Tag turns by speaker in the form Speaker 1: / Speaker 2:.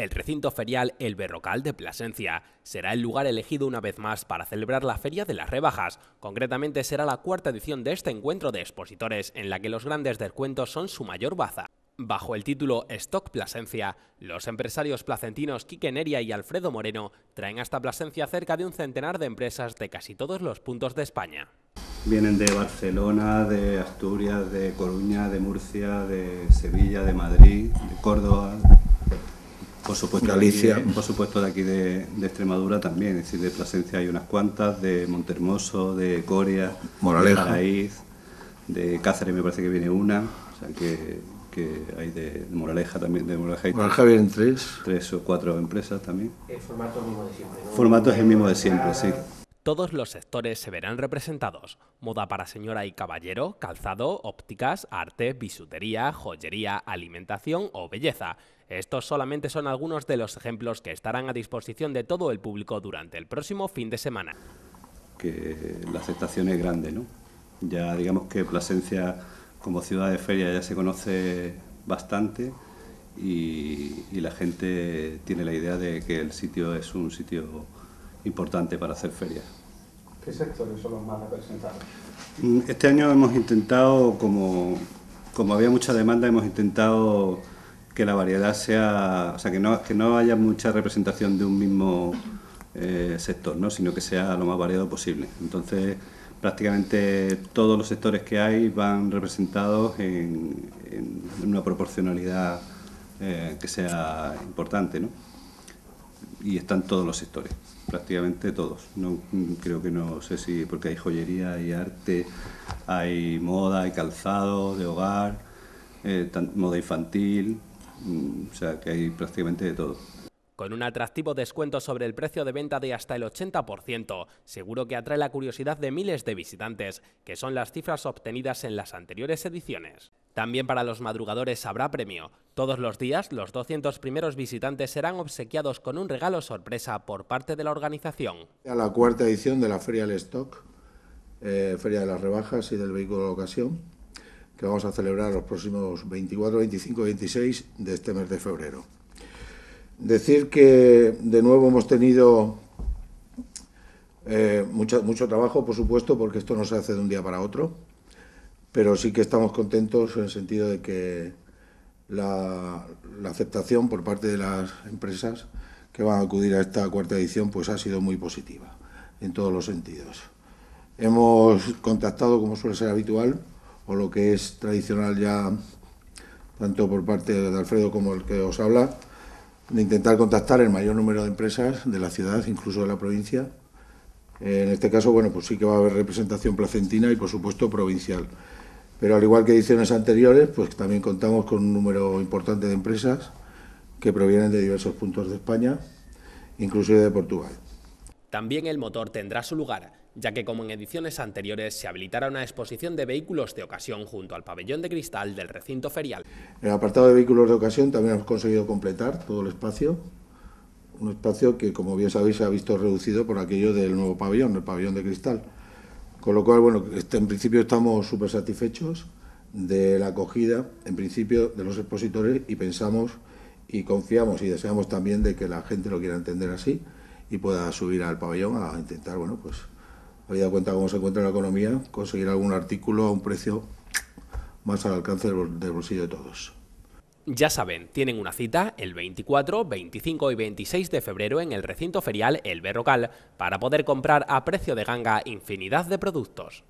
Speaker 1: El recinto ferial El Berrocal de Plasencia será el lugar elegido una vez más para celebrar la Feria de las Rebajas. Concretamente será la cuarta edición de este encuentro de expositores en la que los grandes descuentos son su mayor baza. Bajo el título Stock Plasencia, los empresarios placentinos Quique Neria y Alfredo Moreno traen hasta Plasencia cerca de un centenar de empresas de casi todos los puntos de España.
Speaker 2: Vienen de Barcelona, de Asturias, de Coruña, de Murcia, de Sevilla, de Madrid, de Córdoba, por supuesto, Galicia. De por supuesto de aquí de, Extremadura también, es decir, de Plasencia hay unas cuantas, de Montermoso, de Coria,
Speaker 3: Moraleja.
Speaker 2: de Paraíz, de Cáceres me parece que viene una, o sea que, hay de, Moraleja también, de
Speaker 3: Moraleja, Moraleja vienen tres.
Speaker 2: Tres o cuatro empresas también.
Speaker 4: El formato es el mismo de siempre.
Speaker 2: ¿no? Formato es el mismo de siempre, sí.
Speaker 1: Todos los sectores se verán representados. Moda para señora y caballero, calzado, ópticas, arte, bisutería, joyería, alimentación o belleza. Estos solamente son algunos de los ejemplos que estarán a disposición de todo el público durante el próximo fin de semana.
Speaker 2: Que la aceptación es grande, ¿no? Ya digamos que Plasencia como ciudad de feria ya se conoce bastante y, y la gente tiene la idea de que el sitio es un sitio importante para hacer ferias.
Speaker 5: ¿Qué sectores son los más representados?
Speaker 2: Mm, este año hemos intentado, como, como había mucha demanda, hemos intentado que la variedad sea, o sea, que no, que no haya mucha representación de un mismo eh, sector, ¿no? sino que sea lo más variado posible. Entonces, prácticamente todos los sectores que hay van representados en, una proporcionalidad eh, que sea importante, ¿no? Y están todos los sectores, prácticamente todos. No, creo que no sé si, porque hay joyería, hay arte, hay moda, hay calzado de hogar, eh, moda infantil, mm, o sea que hay prácticamente de todo.
Speaker 1: Con un atractivo descuento sobre el precio de venta de hasta el 80%, seguro que atrae la curiosidad de miles de visitantes, que son las cifras obtenidas en las anteriores ediciones. También para los madrugadores habrá premio. Todos los días, los 200 primeros visitantes serán obsequiados con un regalo sorpresa por parte de la organización.
Speaker 3: A la cuarta edición de la Feria del Stock, eh, Feria de las Rebajas y del Vehículo de Ocasión, que vamos a celebrar los próximos 24, 25 y 26 de este mes de febrero. Decir que de nuevo hemos tenido eh, mucho, mucho trabajo, por supuesto, porque esto no se hace de un día para otro, pero sí que estamos contentos en el sentido de que la, aceptación por parte de las empresas que van a acudir a esta cuarta edición pues ha sido muy positiva en todos los sentidos. Hemos contactado, como suele ser habitual, o lo que es tradicional ya, tanto por parte de Alfredo como el que os habla, de intentar contactar el mayor número de empresas de la ciudad, incluso de la provincia. En este caso, bueno, pues sí que va a haber representación placentina y, por supuesto, provincial. Pero al igual que ediciones anteriores, pues también contamos con un número importante de empresas que provienen de diversos puntos de España, inclusive de Portugal.
Speaker 1: También el motor tendrá su lugar, ya que como en ediciones anteriores se habilitará una exposición de vehículos de ocasión junto al pabellón de cristal del recinto ferial.
Speaker 3: En el apartado de vehículos de ocasión también hemos conseguido completar todo el espacio, un espacio que como bien sabéis se ha visto reducido por aquello del nuevo pabellón, el pabellón de cristal. Con lo cual, bueno, este, en principio estamos súper satisfechos de la acogida, en principio, de los expositores y pensamos y confiamos y deseamos también de que la gente lo quiera entender así y pueda subir al pabellón a intentar, bueno, pues, habida cuenta cómo se encuentra la economía, conseguir algún artículo a un precio más al alcance del bolsillo de todos.
Speaker 1: Ya saben, tienen una cita el 24, 25 y 26 de febrero en el recinto ferial El Berrocal para poder comprar a precio de ganga infinidad de productos.